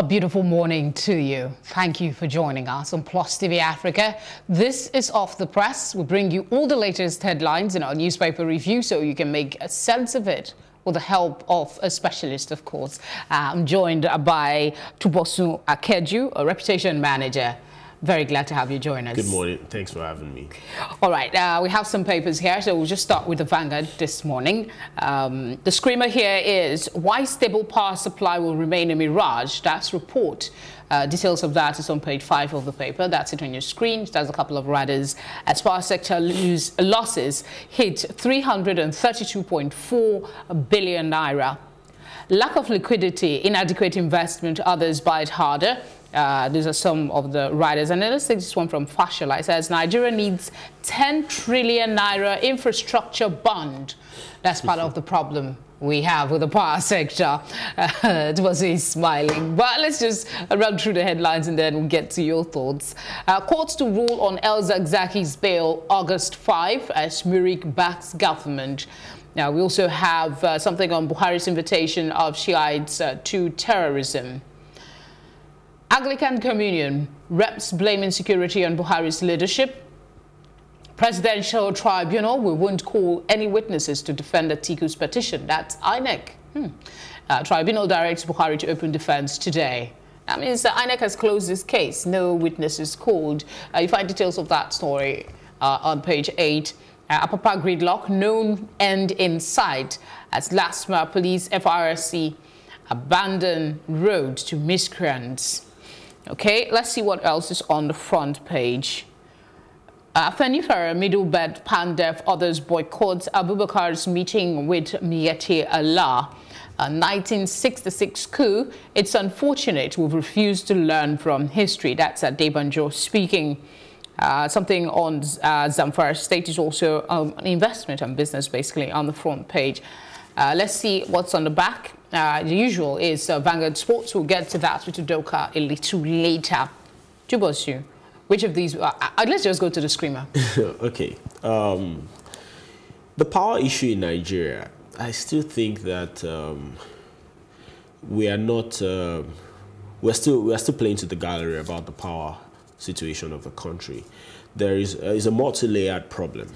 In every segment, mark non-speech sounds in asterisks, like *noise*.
A beautiful morning to you. Thank you for joining us on Plus TV Africa. This is Off the Press. We bring you all the latest headlines in our newspaper review so you can make a sense of it with the help of a specialist, of course. I'm joined by Tubosun Akeju, a reputation manager very glad to have you join us. Good morning. Thanks for having me. All right, uh, we have some papers here, so we'll just start with the Vanguard this morning. Um, the screamer here is why stable power supply will remain a mirage. That's report. Uh, details of that is on page five of the paper. That's it on your screen. There's a couple of riders. As power sector lose, losses hit 332.4 billion naira. Lack of liquidity, inadequate investment, others bite harder. Uh, these are some of the writers. And let's take this one from Fashola. It says Nigeria needs 10 trillion naira infrastructure bond. That's part of the problem we have with the power *laughs* sector. Uh, *laughs* it was smiling. But let's just run through the headlines and then we'll get to your thoughts. Uh, courts to rule on El Zakzaky's bail August 5 as MURIC backs government. Now, we also have uh, something on Buhari's invitation of Shiites uh, to terrorism. Anglican Communion, reps blame insecurity on Buhari's leadership. Presidential Tribunal, we won't call any witnesses to defend Atiku's petition. That's INEC. Hmm. Uh, tribunal directs Buhari to open defense today. That means that INEC has closed this case. No witnesses called. Uh, you find details of that story uh, on page 8. Uh, Apapa gridlock, known end in sight as LASTMA Police FRSC abandon road to miscreants. Okay, let's see what else is on the front page. Uh, Fenifera, Middle Belt, Pandef, others boycott Abubakar's meeting with Miyetti Allah. 1966 coup, it's unfortunate we've refused to learn from history. That's Adebanjo speaking. Uh, something on uh, Zamfara State is also um, an investment and business basically on the front page. Uh, let's see what's on the back. Uh, the usual is uh, Vanguard Sports. We'll get to that with Udoka a little later. Tubosun, which of these? Uh, uh, let's just go to the screamer. *laughs* okay. Um, the power issue in Nigeria, I still think that um, we are not. Uh, we're still we're still playing to the gallery about the power situation of the country. There is uh, is a multi-layered problem,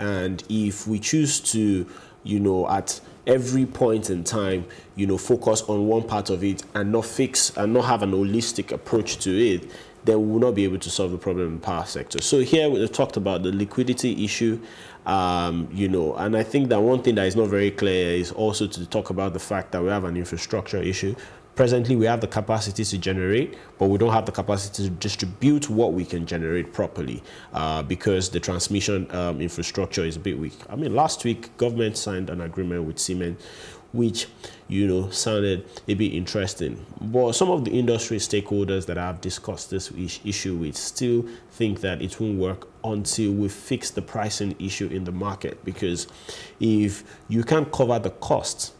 and if we choose to, you know, at every point in time, you know, focus on one part of it and not fix and not have an holistic approach to it, then we will not be able to solve the problem in the power sector. So here we talked about the liquidity issue, um, you know, and I think that one thing that is not very clear is also to talk about the fact that we have an infrastructure issue. Presently, we have the capacity to generate, but we don't have the capacity to distribute what we can generate properly uh, because the transmission um, infrastructure is a bit weak. I mean, last week, government signed an agreement with Siemens which you know sounded a bit interesting. But some of the industry stakeholders that I've discussed this issue with still think that it won't work until we fix the pricing issue in the market because if you can't cover the costs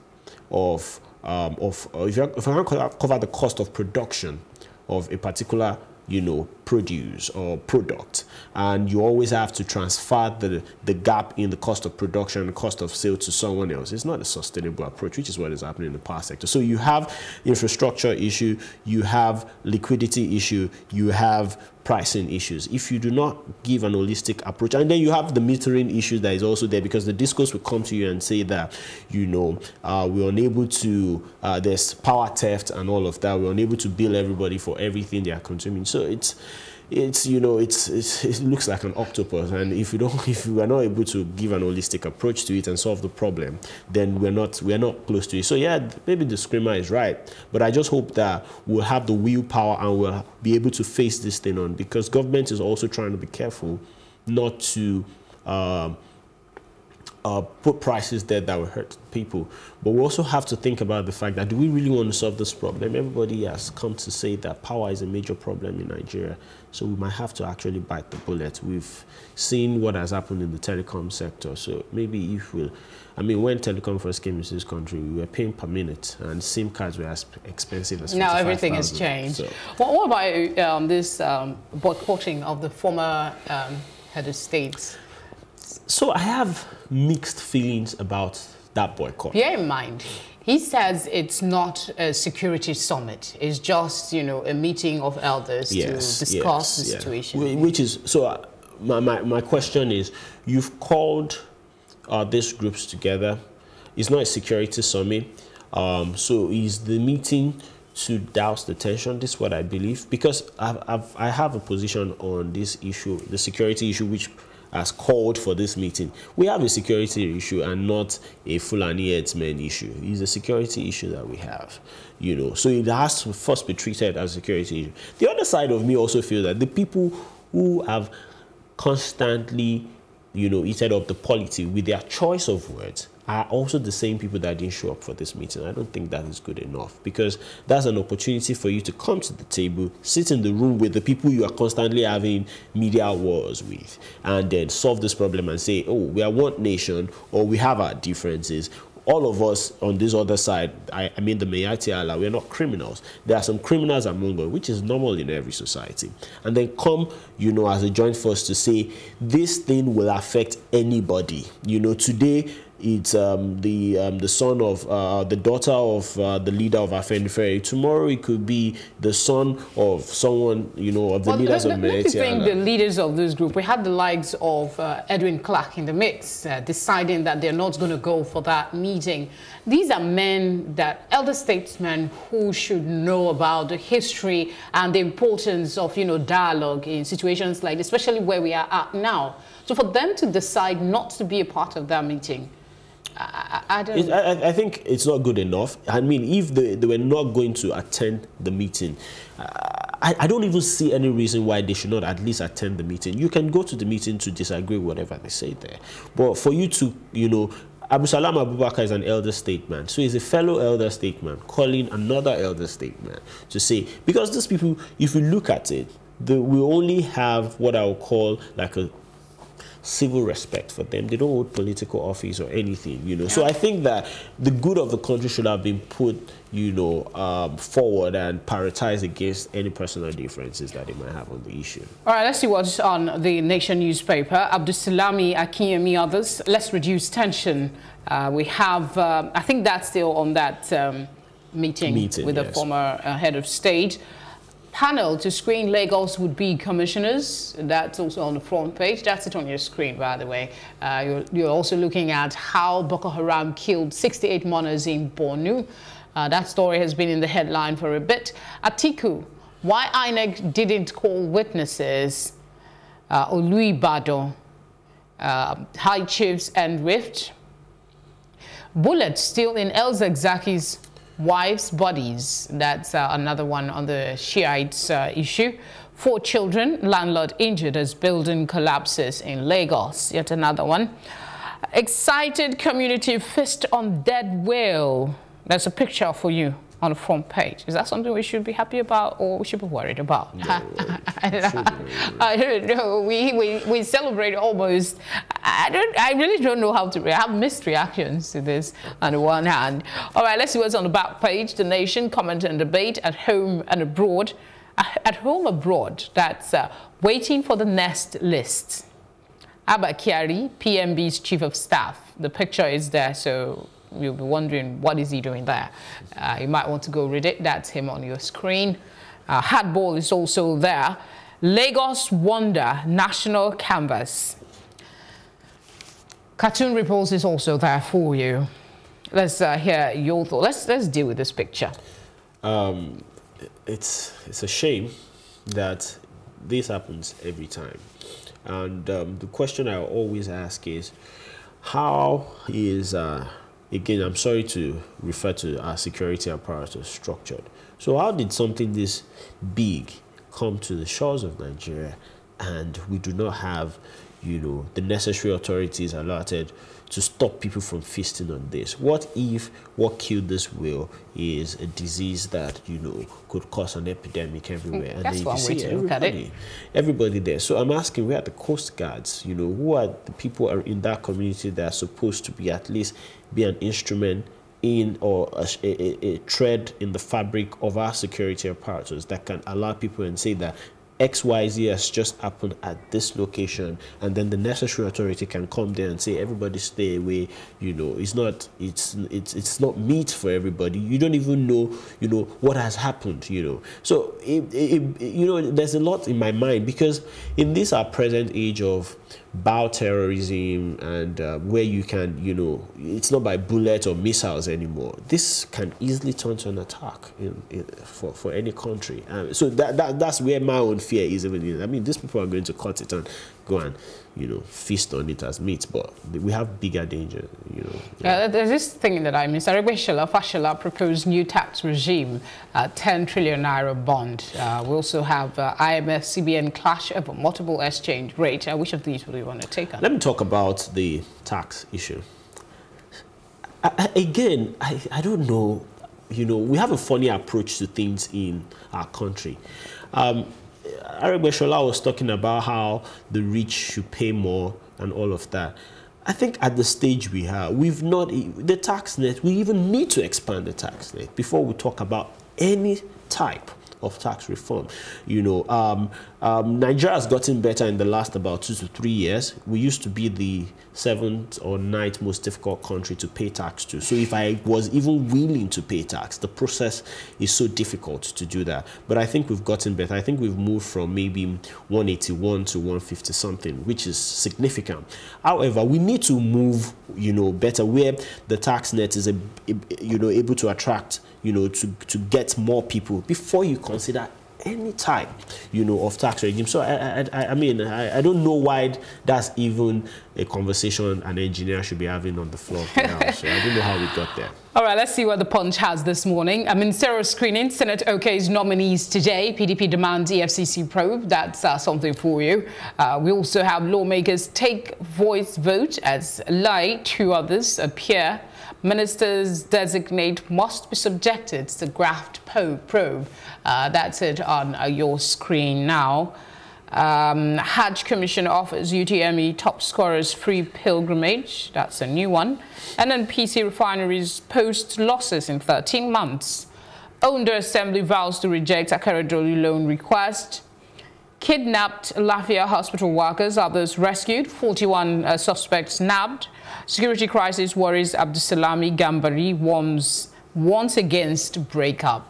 of um, of uh, if if I can cover the cost of production of a particular you know produce or product and you always have to transfer the the gap in the cost of production and cost of sale to someone else it's not a sustainable approach which is what is happening in the power sector. So you have infrastructure issue you have liquidity issue you have pricing issues. If you do not give an holistic approach and then you have the metering issue that is also there because the discourse will come to you and say that you know uh, we're unable to uh, there's power theft and all of that. We're unable to bill everybody for everything they are consuming. So it's it's you know it's, it's, it looks like an octopus. And if you don't *laughs* if we are not able to give an holistic approach to it and solve the problem then we're not we're not close to it. So yeah maybe the screamer is right. But i just hope that we'll have the willpower and we'll be able to face this thing on. Because government is also trying to be careful not to um, uh, put prices there that will hurt people. But we also have to think about the fact that do we really want to solve this problem? Everybody has come to say that power is a major problem in Nigeria. So we might have to actually bite the bullet. We've seen what has happened in the telecom sector. So maybe if we I mean, when telecom first came into this country, we were paying per minute, and SIM cards were as expensive as Now everything has changed. So. Well, what about um, this um, boycotting of the former um, head of states? So I have mixed feelings about that boycott. Bear in mind, He says it's not a security summit. It's just, you know, a meeting of elders yes, to discuss yes, the situation. Which is, so uh, my, my, my question is, you've called uh, these groups together. It's not a security summit. Um, so is the meeting to douse the tension? This is what I believe. Because I've, I've, I have a position on this issue, the security issue, which has called for this meeting. We have a security issue and not a Fulani herdsman issue. It's a security issue that we have, you know. So it has to first be treated as a security issue. The other side of me also feels that the people who have constantly, you know, eaten up the polity with their choice of words are also the same people that didn't show up for this meeting. I don't think that is good enough because that's an opportunity for you to come to the table, sit in the room with the people you are constantly having media wars with, and then solve this problem and say, oh, we are one nation or we have our differences all of us on this other side, I, I mean the Miyetti Allah, we're not criminals. There are some criminals among us, which is normal in every society. And then come, you know, as a joint force to say, this thing will affect anybody. You know, today it's um, the um, the son of uh, the daughter of uh, the leader of Afenifere. Tomorrow it could be the son of someone you know of the well, leaders let, of Let me the leaders of this group. We had the likes of uh, Edwin Clark in the mix, uh, deciding that they're not going to go for that meeting. These are men that elder statesmen who should know about the history and the importance of you know dialogue in situations like, this, especially where we are at now. So for them to decide not to be a part of that meeting I, I don't. I, I, think it's not good enough. I mean, if they, they were not going to attend the meeting, I, I don't even see any reason why they should not at least attend the meeting. You can go to the meeting to disagree with whatever they say there, but for you to, you know, Abdulsalami Abubakar is an elder statesman. So he's a fellow elder statesman calling another elder statesman to say, because these people, if you look at it, the, we only have what I would call like a civil respect for them. They don't hold political office or anything, you know. Yeah. So I think that the good of the country should have been put, you know, um, forward and prioritized against any personal differences that they might have on the issue. All right, let's see what's on the Nation newspaper. Abdusalami Akinyemi, others. Let's reduce tension. Uh, we have, uh, I think that's still on that um, meeting, meeting, with yes. the former uh, head of state panel to screen Lagos would-be commissioners. That's also on the front page. That's it on your screen, by the way. Uh, you're, you're, also looking at how Boko Haram killed 68 mourners in Borno. Uh, that story has been in the headline for a bit. Atiku, why INEC didn't call witnesses. Uh, Olubadan, uh, High Chiefs and Rift. Bullets still in El Zakzaky's wives' bodies. That's uh, another one on the Shiites uh, issue. Four children, landlord injured as building collapses in Lagos. Yet another one. Excited community fist on dead whale. There's a picture for you on the front page. Is that something we should be happy about or we should be worried about? No, I don't know. We, we, we celebrate almost. I, don't, I really don't know how to I have mixed reactions to this on the one hand. All right, let's see what's on the back page. The nation, comment and debate at home and abroad. At home abroad, that's uh, waiting for the next list. Abba Kyari, PMB's chief of staff. The picture is there, so you'll be wondering what is he doing there. Uh, you might want to go read it. That's him on your screen. Uh, Hardball is also there. Lagos Wonder National Canvas. Cartoon Reports is also there for you. Let's uh, hear your thought. Let's let's deal with this picture. Um, it's it's a shame that this happens every time, and um, the question I always ask is, how is uh, again, I'm sorry to refer to our security apparatus structured. So how did something this big come to the shores of Nigeria and we do not have, you know, the necessary authorities allotted to stop people from feasting on this? What if what killed this whale is a disease that, you know, could cause an epidemic everywhere? and That's then you see everybody, everybody there. So I'm asking, where are the coast guards? You know, who are the people in that community that are supposed to be at least be an instrument in or a, a, a, thread in the fabric of our security apparatus that can allow people and say that XYZ has just happened at this location, and then the necessary authority can come there and say, everybody stay away. You know, it's not it's it's it's not meat for everybody. You don't even know, you know, what has happened. You know, so it, it, you know, there's a lot in my mind because in this our present age of bioterrorism and uh, where you can, you know, it's not by bullets or missiles anymore. This can easily turn to an attack in, in, for, for any country. Um, so that, that that's where my own fear is even. I mean, these people are going to cut it and go and you know feast on it as meat, but we have bigger danger. You know. Yeah. Uh, there's this thing that I mean, miss. Aregbesola Fashola proposed new tax regime, uh, 10 trillion naira bond. Uh, we also have uh, IMF CBN clash over multiple exchange rate. Uh, which of these would you want to take on? Let me talk about the tax issue. I, again, I, I don't know. You know, we have a funny approach to things in our country. Um, Aregbesola was talking about how the rich should pay more and all of that. I think at the stage we are, we've not, the tax net, we even need to expand the tax net before we talk about any type of tax reform. You know, um, um, Nigeria has gotten better in the last about two to three years. We used to be the seventh or ninth most difficult country to pay tax to. So if I was even willing to pay tax, the process is so difficult to do that. But I think we've gotten better. I think we've moved from maybe 181 to 150 something, which is significant. However, we need to move, you know, better where the tax net is, a, you know, able to attract you know, to, to get more people before you consider any type, you know, of tax regime. So I, I, I mean, I, I don't know why that's even a conversation an engineer should be having on the floor now. *laughs* so I don't know how we got there. All right, let's see what the Punch has this morning. A ministerial screening, Senate OK's nominees today. PDP demands EFCC probe. That's uh, something for you. Uh, we also have lawmakers take voice vote as Lai two others appear ministers designate must be subjected to graft probe. Uh, that's it on uh, your screen now. Um, Hajj Commission offers UTME top scorers free pilgrimage. That's a new one. And then PC refineries post losses in 13 months. Ondo Assembly vows to reject Akeredolu loan request. Kidnapped Lafia hospital workers, others rescued, 41 uh, suspects nabbed. Security crisis worries Abdusalami Gambari warns once against breakup.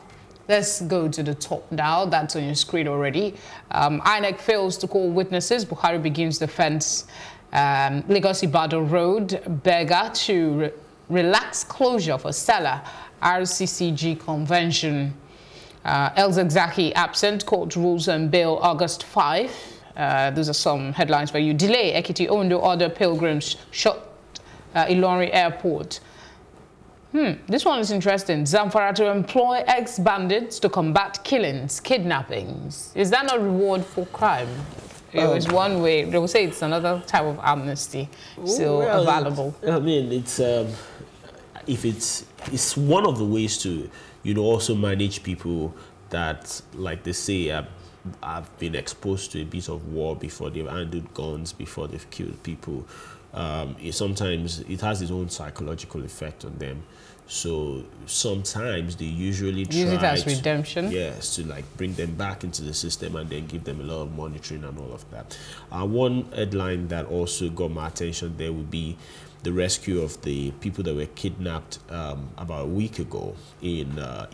Let's go to the top now. That's on your screen already. Um, INEC fails to call witnesses. Buhari begins defense. Um, Lagos Ibadan Road, Berger to re relax closure for seller. RCCG convention. Uh, El Zakzaky absent, court rules and bail August 5. Uh, those are some headlines for you. Delay, Ekiti Ondo order pilgrims shut uh, Ilorin airport. Hmm, this one is interesting. Zamfara to employ ex-bandits to combat killings, kidnappings. Is that not reward for crime? It um, was one way. They will say it's another type of amnesty still well, available. I mean, it's um, if it's it's one of the ways to you know, also manage people that, like they say, have, have been exposed to a bit of war before they've handled guns, before they've killed people. Um, it, sometimes it has its own psychological effect on them. So sometimes they usually try, use it as to, redemption. Yes, to like bring them back into the system and then give them a lot of monitoring and all of that. Uh, one headline that also got my attention there would be the rescue of the people that were kidnapped um, about a week ago in uh,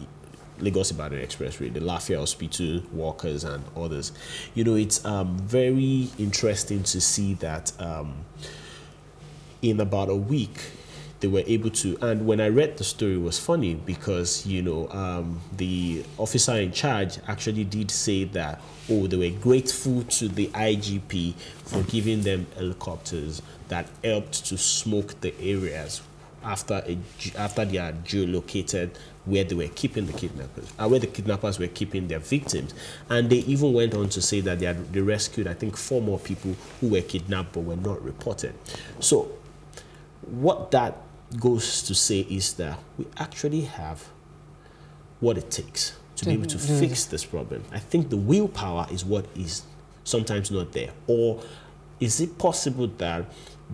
Lagos Ibadan Expressway, the Lafia Hospital workers and others. You know, it's um, very interesting to see that um, in about a week, they were able to and when i read the story it was funny because you know um, the officer in charge actually did say that oh they were grateful to the igp for giving them helicopters that helped to smoke the areas after a, after they are geolocated where they were keeping the kidnappers, uh, where the kidnappers were keeping their victims. And they even went on to say that they had they rescued, I think, four more people who were kidnapped but were not reported. So what that goes to say is that we actually have what it takes to be able to mm-hmm. fix this problem. I think the willpower is what is sometimes not there. Or is it possible that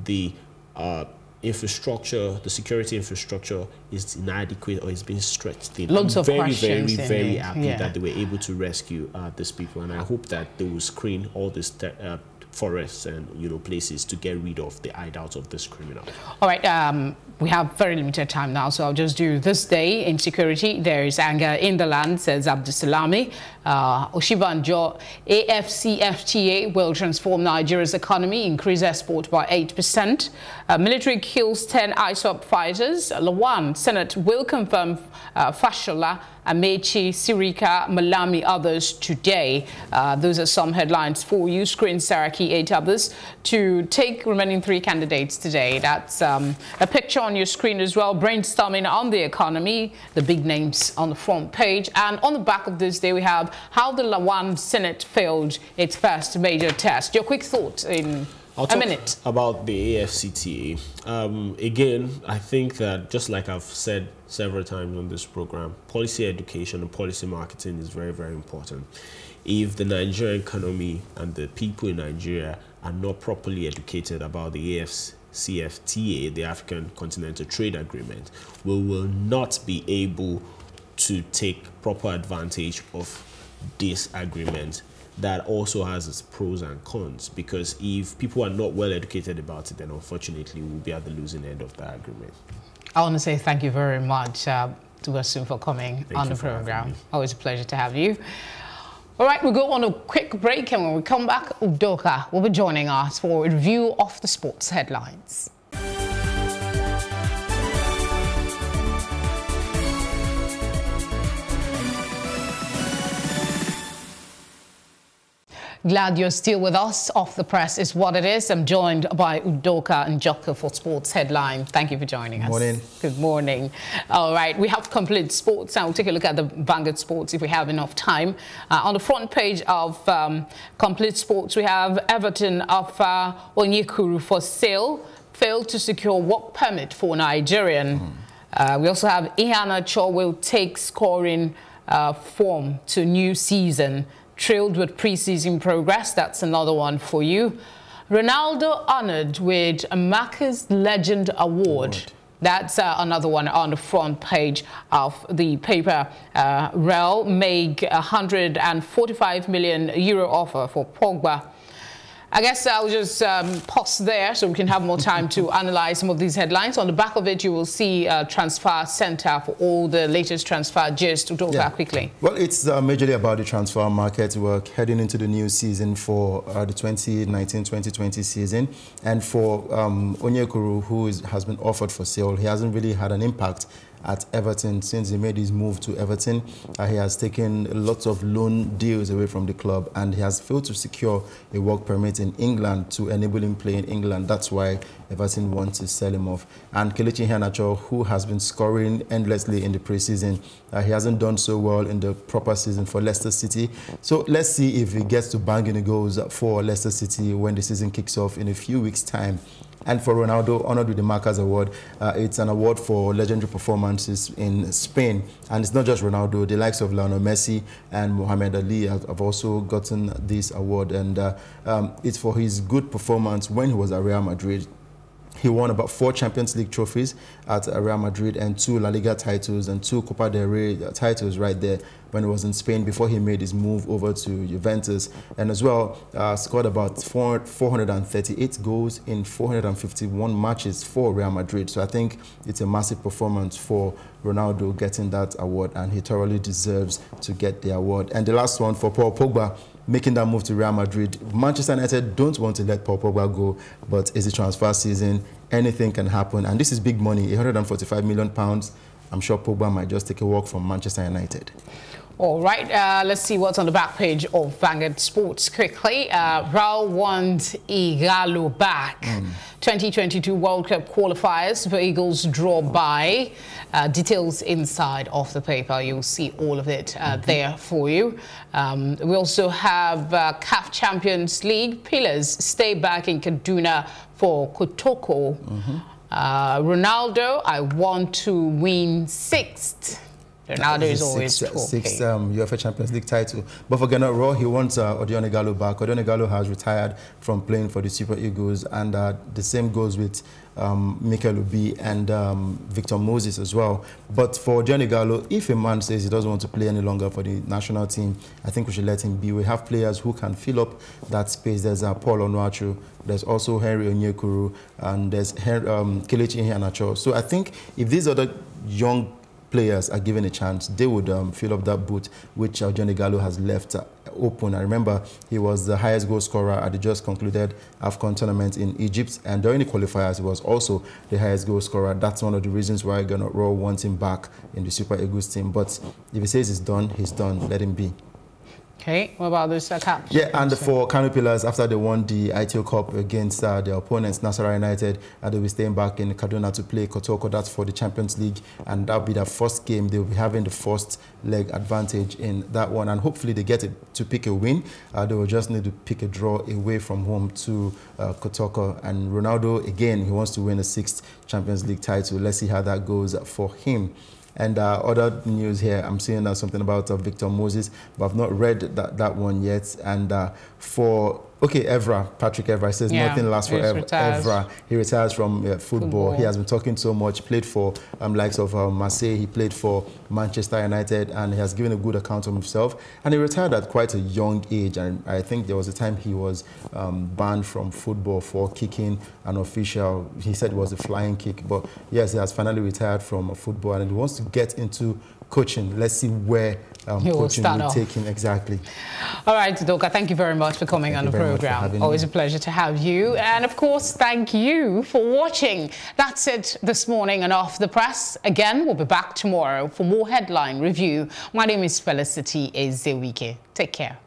the uh, infrastructure, the security infrastructure is inadequate or is being stretched thin. Lots I'm of very, questions. very, very happy yeah. that they were able to rescue uh, these people, and I hope that they will screen all these uh, forests and you know places to get rid of the hideouts of this criminal. All right, um, we have very limited time now, so I'll just do this day in security. There is anger in the land, says Abdusalami. Uh, Osinbajo, AFCFTA will transform Nigeria's economy, increase export by 8%. Uh, military kills 10 ISWAP fighters. Lawan, Senate will confirm uh, Fashola, Amaechi, Sirika, Malami, others today. Uh, those are some headlines for you. Screen Saraki, eight others to take remaining three candidates today. That's um, a picture on your screen as well, brainstorming on the economy, the big names on the front page. And on the back of this day, we have how the Lawan Senate failed its first major test. Your quick thoughts in I'll a talk minute. about the AFCTA. Um, again, I think that just like I've said several times on this program, policy education and policy marketing is very, very important. If the Nigerian economy and the people in Nigeria are not properly educated about the AFCFTA, the African Continental Trade Agreement, we will not be able to take proper advantage of this agreement that also has its pros and cons because if people are not well educated about it then unfortunately we'll be at the losing end of that agreement I want to say thank you very much uh, to Wasim for coming Thank on the program. Always a pleasure to have you. All right, we'll go on a quick break, and when we come back, Udoka will be joining us for a review of the sports headlines. Glad you're still with us. Off the press is what it is. I'm joined by Udoka and Joko for Sports Headline. Thank you for joining us. Morning. Good morning. All right, we have complete sports. Now we'll take a look at the Vanguard Sports if we have enough time. Uh, on the front page of um, complete sports, we have Everton offer Onyekuru for sale, failed to secure work permit for Nigerian. Uh, we also have Iheanacho will take scoring uh, form to new season, trailed with preseason progress. That's another one for you. Ronaldo honored with a Marca's Legend Award. That's uh, another one on the front page of the paper. Uh, Real make a 145 million euro offer for Pogba. I guess I'll just um, pause there so we can have more time to analyze some of these headlines. On the back of it, you will see uh, Transfer Center for all the latest transfer gist. To talk Yeah. about quickly. Well, it's uh, majorly about the transfer market. We're heading into the new season for uh, the 2019-2020 season. And for um, Onyekuru, who is, has been offered for sale, he hasn't really had an impact at Everton since he made his move to Everton. Uh, he has taken lots of loan deals away from the club and he has failed to secure a work permit in England to enable him play in England. That's why Everton wants to sell him off. And Kelechi Iheanacho, who has been scoring endlessly in the preseason, uh, he hasn't done so well in the proper season for Leicester City. So let's see if he gets to banging the goals for Leicester City when the season kicks off in a few weeks' time. And for Ronaldo, honored with the Marca's Award, uh, it's an award for legendary performances in Spain. And it's not just Ronaldo, the likes of Lionel Messi and Mohamed Ali have, have also gotten this award. And uh, um, it's for his good performance when he was at Real Madrid. He won about four Champions League trophies at Real Madrid and two La Liga titles and two Copa del Rey titles right there when he was in Spain before he made his move over to Juventus. And as well, uh, scored about four, 438 goals in 451 matches for Real Madrid. So I think it's a massive performance for Ronaldo getting that award and he thoroughly deserves to get the award. And the last one for Paul Pogba making that move to Real Madrid. Manchester United don't want to let Paul Pogba go, but it's a transfer season. Anything can happen. And this is big money, 145 million pounds. I'm sure Pogba might just take a walk from Manchester United. All right, uh, let's see what's on the back page of Vanguard Sports quickly. Uh, Rohr wants Ighalo back. 2022 World Cup qualifiers for Eagles draw bye. Uh, details inside of the paper. You'll see all of it uh, there for you. Um, we also have uh, CAF Champions League pillars stay back in Kaduna for Kotoko. Uh, Ronaldo, I want to win sixth Ronaldo is always six, talking. Six um, UEFA Champions League title. But for Gernot Rohr, he wants uh, Odion Ighalo back. Odion Ighalo has retired from playing for the Super Eagles, and uh, the same goes with um, Mikel Obi and um, Victor Moses as well. But for Odion Ighalo, if a man says he doesn't want to play any longer for the national team, I think we should let him be. We have players who can fill up that space. There's uh, Paul Onuachu, there's also Henry Onyekuru, and there's um, Kelechi Iheanacho. So I think if these other young players are given a chance, they would um, fill up that boot which uh, Johnny Gallo has left uh, open. I remember he was the highest goal scorer at the just concluded AFCON tournament in Egypt, and during the qualifiers, he was also the highest goal scorer. That's one of the reasons why Gernot Rohr wants him back in the Super Eagles team. But if he says he's done, he's done. Let him be. Okay, what about this uh, cap? Yeah, and for Kano Pillars, after they won the Aiteo Cup against uh, their opponents, Nasarawa United, uh, they'll be staying back in Kaduna to play Kotoko. That's for the Champions League, and that'll be their first game. They'll be having the first leg advantage in that one, and hopefully they get it to pick a win. Uh, they will just need to pick a draw away from home to uh, Kotoko. And Ronaldo, again, he wants to win a sixth Champions League title. Let's see how that goes for him. And uh, other news here, I'm seeing uh, something about uh, Victor Moses, but I've not read that, that one yet. And uh, for Okay, Evra, Patrick Evra says yeah, nothing lasts forever. Evra, he retires from uh, football. football. He has been talking so much. Played for um, likes of uh, Marseille. He played for Manchester United, and he has given a good account of himself. And he retired at quite a young age. And I think there was a time he was um, banned from football for kicking an official. He said it was a flying kick, but yes, he has finally retired from football, and he wants to get into coaching. Let's see where um, he coaching will, take him exactly. All right, Doka, thank you very much for coming thank on the program. Always me. a pleasure to have you. And of course, thank you for watching. That's it this morning and off the press. Again, we'll be back tomorrow for more headline review. My name is Felicity Ezewike. Take care.